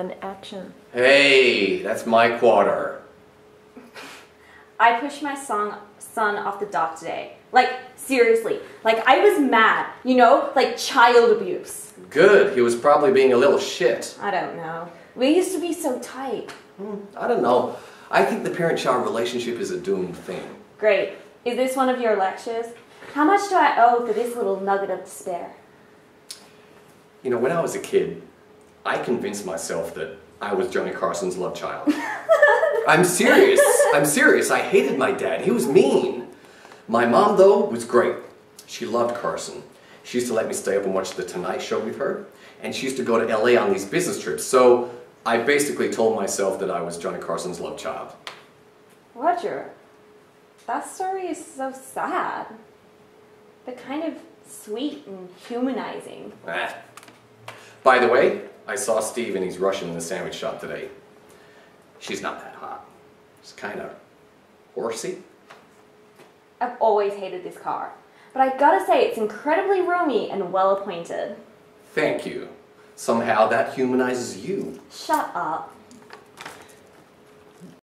and action. Hey, that's my quarter. I pushed my son, son off the dock today. Like, seriously. Like, I was mad. You know? Like, child abuse. Good, he was probably being a little shit. I don't know. We used to be so tight. Hmm, I don't know. I think the parent-child relationship is a doomed thing. Great. Is this one of your lectures? How much do I owe for this little nugget of despair? You know, when I was a kid, I convinced myself that I was Johnny Carson's love child. I'm serious. I'm serious. I hated my dad. He was mean. My mom, though, was great. She loved Carson. She used to let me stay up and watch The Tonight Show with her, and she used to go to LA on these business trips. So I basically told myself that I was Johnny Carson's love child. Roger, that story is so sad, but kind of sweet and humanizing. Ah. By the way, I saw Steve and he's rushing in the sandwich shop today. She's not that hot. She's kind of horsey. I've always hated this car, but I gotta say it's incredibly roomy and well appointed. Thank you. Somehow that humanizes you. Shut up.